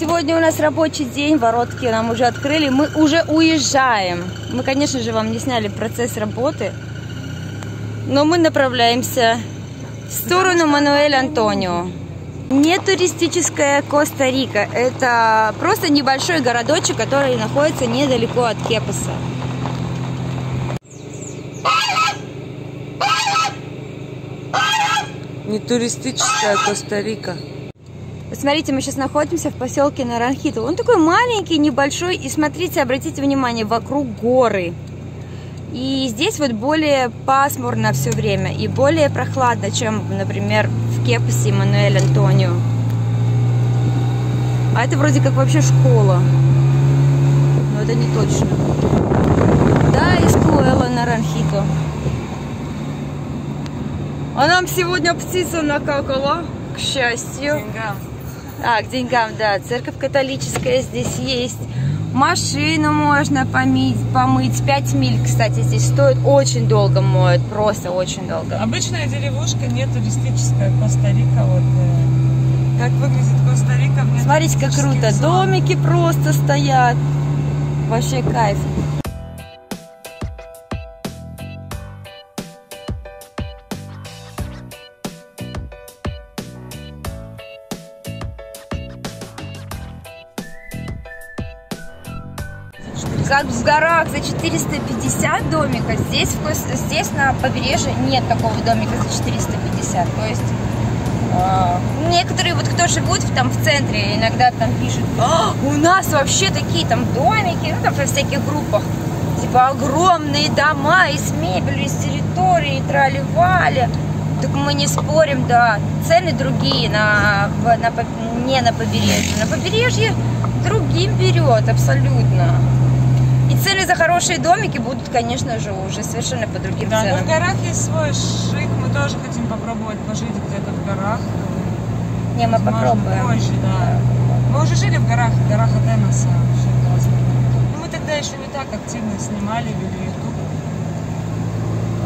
Сегодня у нас рабочий день, воротки нам уже открыли, мы уже уезжаем. Мы, конечно же, вам не сняли процесс работы, но мы направляемся в сторону Мануэль Антонио. Не туристическая Коста-Рика, это просто небольшой городочек, который находится недалеко от Кепаса. Не туристическая Коста-Рика. Смотрите, мы сейчас находимся в поселке Наранхиту. Он такой маленький, небольшой. И смотрите, обратите внимание, вокруг горы. И здесь вот более пасмурно все время и более прохладно, чем, например, в Кепасе Мануэль Антонио. А это вроде как вообще школа. Но это не точно. Да, Искуэла Наранхито. А нам сегодня птица накакала, к счастью. Деньгам. А, к деньгам, да. Церковь католическая здесь есть. Машину можно помыть, помыть. 5 миль, кстати, здесь стоит. Очень долго моют, просто очень долго. Обычная деревушка, не туристическая Коста-Рика. Вот, э, как выглядит Коста-Рика? Смотрите, как круто. зон. Домики просто стоят. Вообще кайф. В горах за 450 домика, здесь, здесь на побережье нет такого домика за 450. То есть а, Некоторые вот кто живут там в центре, иногда там пишут, «А, у нас вообще такие там домики, ну там во всяких группах, типа огромные дома и с мебелью, и с территорией, и трали-вали. Так мы не спорим, да, цены другие на, на не на побережье. На побережье другим берет абсолютно. И цены за хорошие домики будут, конечно же, уже совершенно по другим Да, но ценам. в горах есть свой шик. Мы тоже хотим попробовать пожить где-то в горах. Не, мы Возможно, попробуем. позже, да. Мы уже жили в горах, в горах Атеноса. Вообще классно. Но мы тогда еще не так активно снимали, вели YouTube.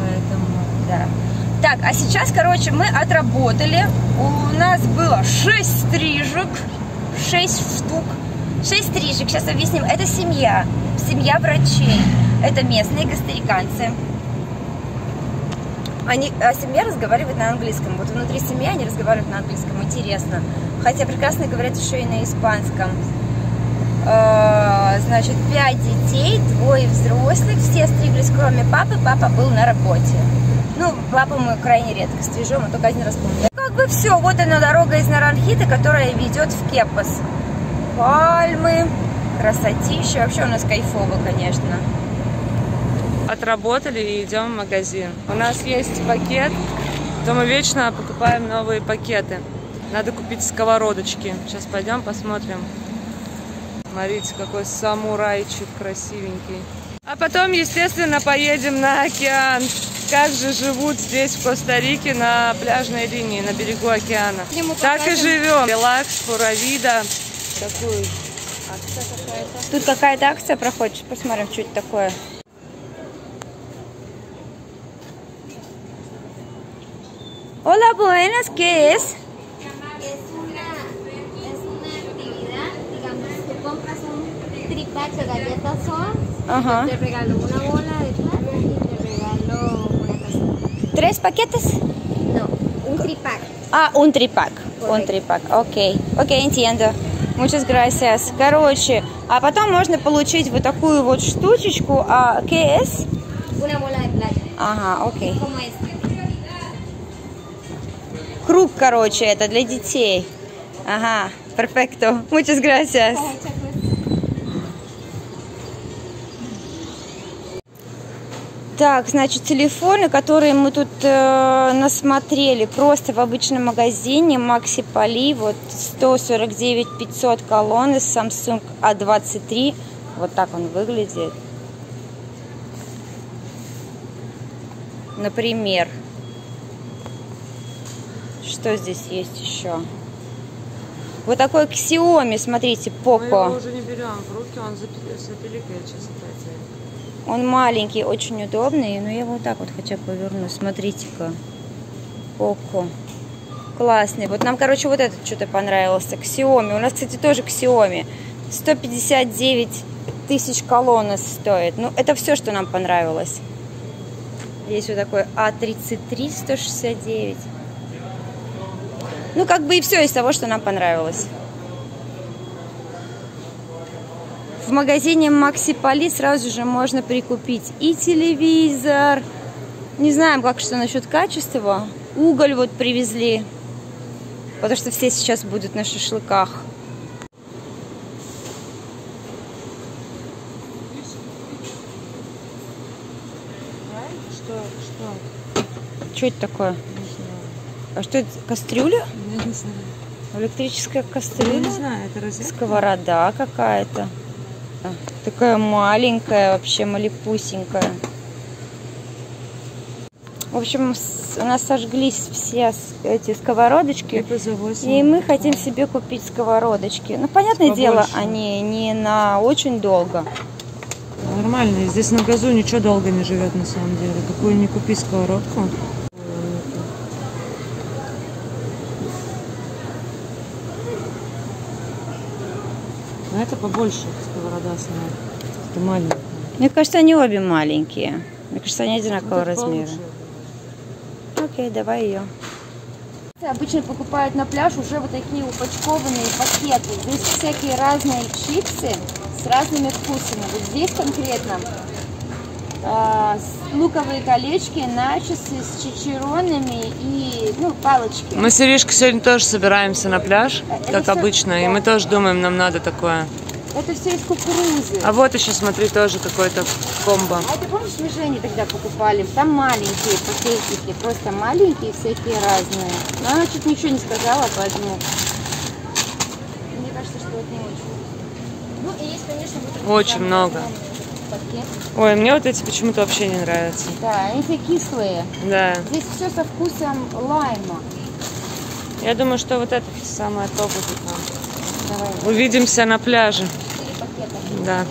Поэтому... Да. Так, а сейчас, короче, мы отработали. У нас было 6 стрижек. 6 штук. 6 стрижек, сейчас объясним. Это семья. Семья врачей. Это местные костариканцы. Они, а семья разговаривает на английском. Вот внутри семьи они разговаривают на английском. Интересно. Хотя прекрасно говорят еще и на испанском. Э, Значит, пять детей, двое взрослых, все стриглись, кроме папы. Папа был на работе. Ну, папу мы крайне редко стрижем, мы только один раз помню. Как бы все, вот она дорога из Наранхита, которая ведет в Кепас. Пальмы, красотища, вообще у нас кайфово, конечно. Отработали и идем в магазин. У нас есть пакет, то мы вечно покупаем новые пакеты. Надо купить сковородочки. Сейчас пойдем посмотрим. Смотрите, какой самурайчик красивенький. А потом, естественно, поедем на океан. Как же живут здесь, в Коста-Рике, на пляжной линии, на берегу океана. Так и живем. Релакс, пуравида. Такую Тут какая-то акция проходит, посмотрим, что это такое. Hola, buenas, ¿qué es? Es una, es una actividad, digamos, tú compras un tripack de galletas soas, Ajá. te regalo una bola de plata y te regalo una taza. ¿Tres paquetes? No, un tripack. А, un трипак. Un Correcto. трипак, окей. Окей, entiendo. Muchas gracias. Короче, а потом можно получить вот такую вот штучечку. А, ¿qué es? Una bola de plata, Ага, окей. Круг, короче, это для детей. Ага, perfecto. Muchas gracias. Так, значит, телефоны, которые мы тут э, насмотрели просто в обычном магазине Макси Поли, вот 149 500 колонны Samsung A23, вот так он выглядит. Например, что здесь есть еще? Вот такой Xiaomi, смотрите, Мы его Poco. уже не берем в руки, он запи- запиликает сейчас опять. Он маленький, очень удобный, но я его вот так вот хотя бы поверну. Смотрите-ка. Поко. классный. Вот нам, короче, вот этот что-то понравился. Xiaomi. У нас, кстати, тоже Xiaomi. 159 тысяч колонн стоит. Ну, это все, что нам понравилось. Есть вот такой А33 169. Ну, как бы и все из того, что нам понравилось. В магазине Макси Поли сразу же можно прикупить и телевизор. Не знаем, как что насчет качества. Уголь вот привезли. Потому что все сейчас будут на шашлыках. Что? Что? Что это такое? Не знаю. А что это? Кастрюля? Я не знаю. Электрическая Я кастрюля? не знаю, это розетка? Сковорода какая-то. Такая маленькая, вообще малепусенькая. В общем, у нас сожглись все эти сковородочки. Либо за 8. И мы хотим себе купить сковородочки. Ну, понятное Побольше. дело, они не на очень долго. Нормально. Здесь на газу ничего долго не живет на самом деле. Какую не купи сковородку. А это побольше сковорода сама. Это маленькая. Мне кажется, они обе маленькие. Мне кажется, они одинакового Вот это размера. получше. Окей, давай ее. Обычно покупают на пляж уже вот такие упачкованные пакеты. Здесь всякие разные чипсы с разными вкусами. Вот здесь конкретно с- луковые колечки, начосы с чичеронами и ну, палочки. Мы с Иришкой сегодня тоже собираемся на пляж, Это как обычно, и мы тоже думаем, нам надо такое. Это все из кукурузы. А вот еще, смотри, тоже какой-то комбо. А это помнишь, мы Жене тогда покупали? Там маленькие пакетики, просто маленькие, всякие разные. Но она чуть ничего не сказала, поэтому... Мне кажется, что это не очень. Ну и есть, конечно, вот Очень много. Пакет. Ой, мне вот эти почему-то вообще не нравятся. Да, они все кислые. Да. Здесь все со вкусом лайма. Я думаю, что вот это самое то будет нам. Давай, Увидимся на пляже. Да.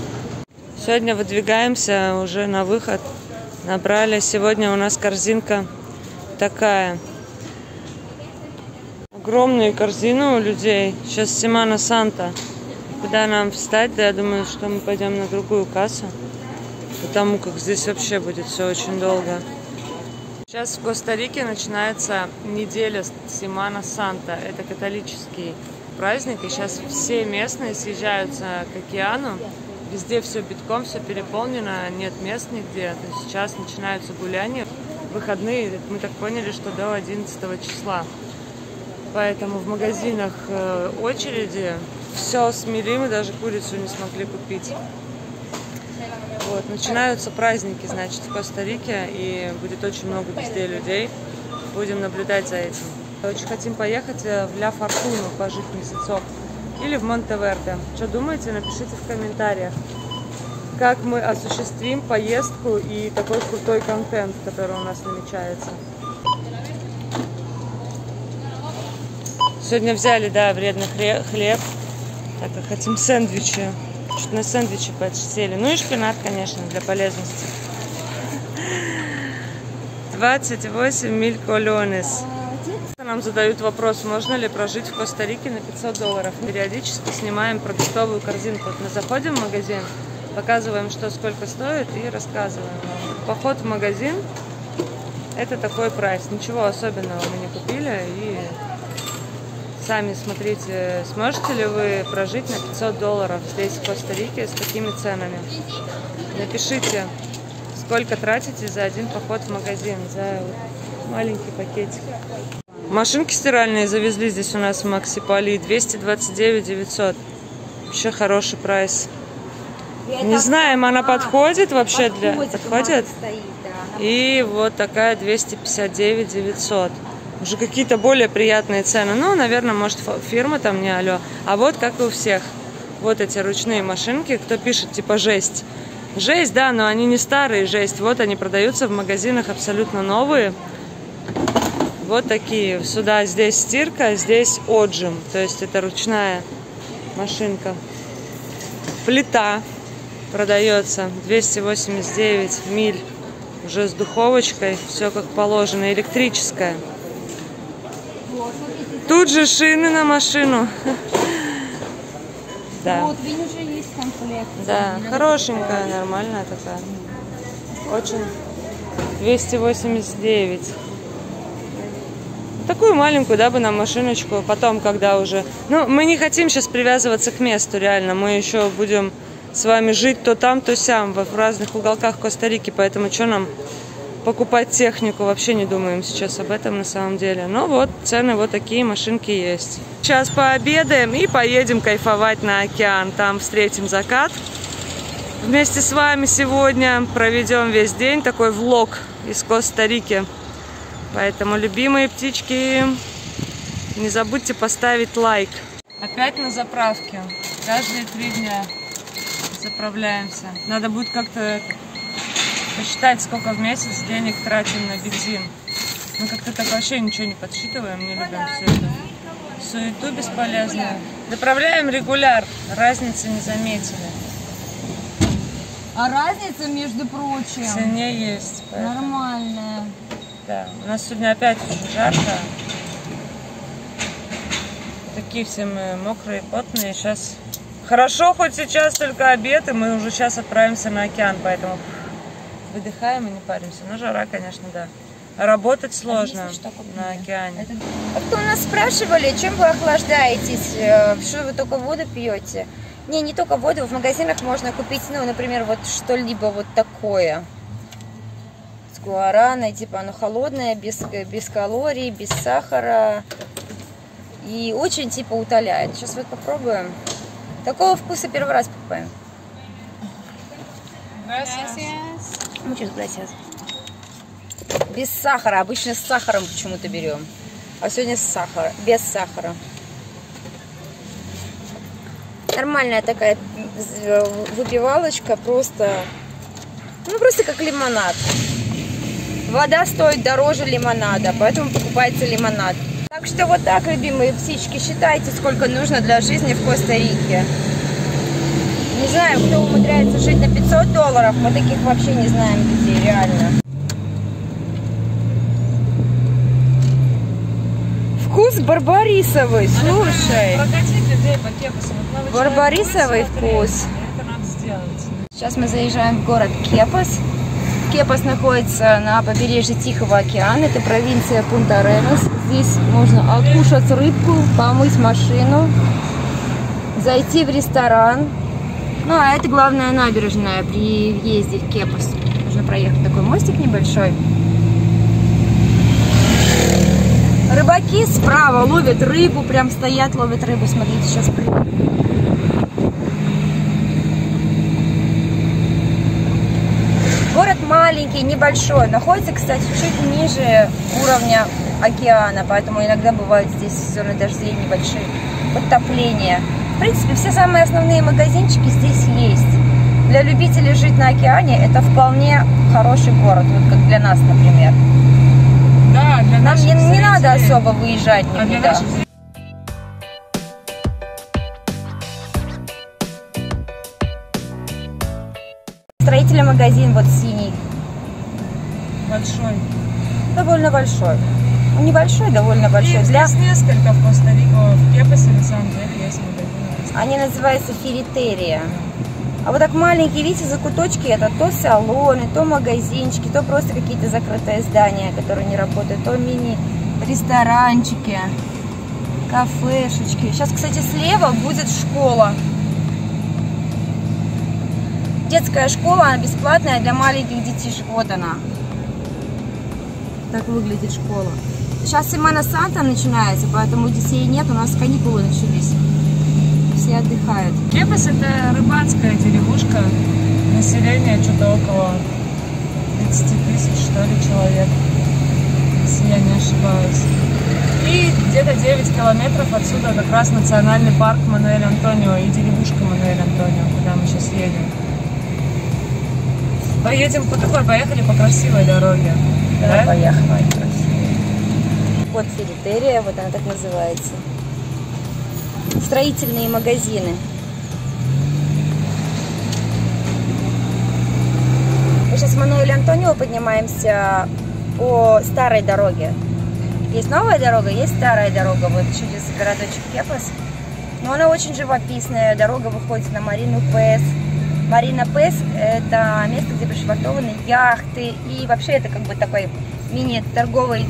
Сегодня выдвигаемся уже на выход. Набрали. Сегодня у нас корзинка такая. Огромные корзины у людей. Сейчас Симана Санта. Куда нам встать? Да, я думаю, что мы пойдем на другую кассу. Потому как здесь вообще будет все очень долго. Сейчас в Коста-Рике начинается неделя Симана Санта. Это католический праздник. И сейчас все местные съезжаются к океану. Везде все битком, все переполнено, нет мест нигде. То есть сейчас начинаются гуляния. Выходные, мы так поняли, что до 11 числа. Поэтому в магазинах э, очереди. Все смели, мы даже курицу не смогли купить. Вот, начинаются праздники, значит, в Коста-Рике, и будет очень много везде людей. Будем наблюдать за этим. Очень хотим поехать э, в Ля Фортуну, пожить месяцок. Или в Монтеверде. Что думаете, напишите в комментариях, как мы осуществим поездку и такой крутой контент, который у нас намечается. Сегодня взяли, да, вредный хле- хлеб, так как хотим сэндвичи. Чуть на сэндвичи подсели. Ну и шпинат, конечно, для полезности. 28 миль колонес. Нам задают вопрос, можно ли прожить в Коста-Рике на 500 долларов. Периодически снимаем продуктовую корзинку. Вот мы заходим в магазин, показываем, что сколько стоит и рассказываем. Поход в магазин – это такой прайс. Ничего особенного мы не купили. И сами смотрите, сможете ли вы прожить на 500 долларов здесь, в Коста-Рике, с такими ценами. Напишите, сколько тратите за один поход в магазин, за маленький пакетик. Машинки стиральные завезли здесь у нас в Макси Поли. 229 900. Вообще хороший прайс. Не знаем, она подходит вообще для... Подходит? И вот такая 259 900. Уже какие-то более приятные цены. Ну, наверное, может, фирма там не алло. А вот как и у всех. Вот эти ручные машинки. Кто пишет, типа, жесть. Жесть, да, но они не старые, жесть. Вот они продаются в магазинах абсолютно новые. Вот такие. Сюда здесь стирка, здесь отжим. То есть это ручная машинка. Плита продается 289 миль. Уже с духовочкой. Все как положено. Электрическая. Тут же шины на машину. Да. Вот, видишь, уже есть комплект. Да, хорошенькая, нормальная такая. Очень. 289. Такую маленькую, да, бы нам машиночку. Потом, когда уже... Ну, мы не хотим сейчас привязываться к месту, реально. Мы еще будем с вами жить то там, то сям, в разных уголках Коста-Рики. Поэтому что нам покупать технику? Вообще не думаем сейчас об этом на самом деле. Но вот цены вот такие, машинки есть. Сейчас пообедаем и поедем кайфовать на океан. Там встретим закат. Вместе с вами сегодня проведем весь день такой влог из Коста-Рики. Поэтому, любимые птички, не забудьте поставить лайк. Опять на заправке. Каждые три дня заправляемся. Надо будет как-то посчитать, сколько в месяц денег тратим на бензин. Мы как-то так вообще ничего не подсчитываем, не любим все это. Суету бесполезную. Заправляем регуляр, разницы не заметили. А разница, между В прочим, цене есть. поэтому- нормальная. Да, у нас сегодня опять очень жарко. Такие все мы мокрые, потные. Сейчас хорошо, хоть сейчас только обед, и мы уже сейчас отправимся на океан, поэтому выдыхаем и не паримся. Но жара, конечно, да. А Работать сложно Объясни, что такое на океане. А кто у нас спрашивали, чем вы охлаждаетесь, э, что вы только воду пьете? Не, не только воду, в магазинах можно купить, ну, например, вот что-либо вот такое. С гуараной, типа оно холодное, без, без калорий, без сахара. И очень типа утоляет. Сейчас вот попробуем. Такого вкуса первый раз покупаем. Muchas gracias. Без сахара. Обычно с сахаром почему-то берем. А сегодня с сахара. Без сахара. Нормальная такая э, выпивалочка. Просто... Ну, просто как лимонад. Вода стоит дороже лимонада, поэтому покупается лимонад. Так что вот так, любимые птички, считайте, сколько нужно для жизни в Коста-Рике. Не знаю, кто умудряется жить на 500 долларов, мы таких вообще не знаем где, реально. Вкус барбарисовый, слушай. Людей новый человек Барбарисовый вкус. Сейчас мы заезжаем в город Кепас. Кепас находится на побережье Тихого океана. Это провинция Пунта-Ренес. Здесь можно окушать рыбку, помыть машину, зайти в ресторан. Ну, а это главная набережная при въезде в Кепас. Нужно проехать такой мостик небольшой. Рыбаки справа ловят рыбу, прям стоят, ловят рыбу. Смотрите, сейчас приду. Город маленький, небольшой. Находится, кстати, чуть ниже уровня океана, поэтому иногда бывают здесь сезоны дождей небольшие подтопления. В принципе, все самые основные магазинчики здесь есть. Для любителей жить на океане это вполне хороший город, вот как для нас, например. Да, для Нам не, не надо особо выезжать А для никуда. наших зрителей Строительный магазин вот синий, большой. довольно большой. Небольшой, довольно большой. Их Для... несколько в Коста-Рике, в Кепасе на самом деле есть магазины. Они называются филитерия. А вот так маленькие, видите, закуточки, это то салоны, то магазинчики, то просто какие-то закрытые здания, которые не работают, то мини-ресторанчики, кафешечки. Сейчас, кстати, слева будет школа. Детская школа, она бесплатная для маленьких детишек. Вот она. Так выглядит школа. Сейчас Семана Санта начинается, поэтому детей нет, у нас каникулы начались. Все отдыхают. Кепас это рыбацкая деревушка. Население что-то около 30 тысяч, что ли, человек, если я не ошибаюсь. И где-то 9 километров отсюда как раз национальный парк Мануэль Антонио и деревушка Мануэль Антонио, куда мы сейчас едем. Поедем по такой, поехали по красивой дороге. Давай Да? поехали. Вот Филитерия, вот она так называется. Строительные магазины. Мы сейчас с Мануэль Антонио поднимаемся по старой дороге. Есть новая дорога, есть старая дорога. Вот чудес городочек Кепас. Но она очень живописная. Дорога выходит на Марину Пес. Марина Пес – это место, где пришвартованы яхты. И вообще это как бы такой мини-торговый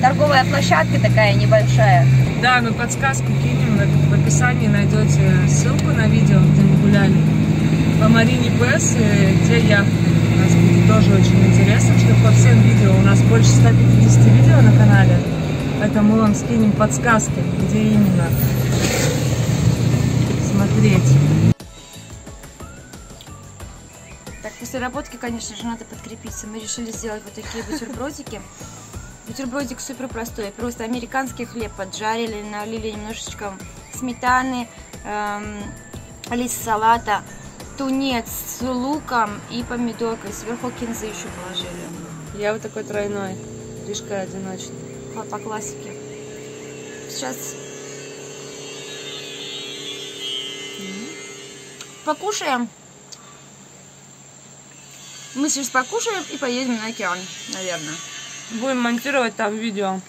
торговая площадка такая небольшая. Да, мы подсказку кинем, в, описании найдете ссылку на видео, где мы гуляли по Марине Пес, где яхты. У нас будет тоже очень интересно, что по всем видео, у нас больше 150 видео на канале, поэтому мы вам скинем подсказки, где именно смотреть. После работки, конечно же, надо подкрепиться. Мы решили сделать вот такие бутербродики. Бутербродик супер простой. Просто американский хлеб поджарили, налили немножечко сметаны, эм, лист салата, тунец с луком и помидоркой. Сверху кинзы еще положили. Я вот такой тройной, лишка одиночный. По, по классике. Сейчас покушаем. Мы сейчас покушаем и поедем на океан, наверное. Будем монтировать там видео.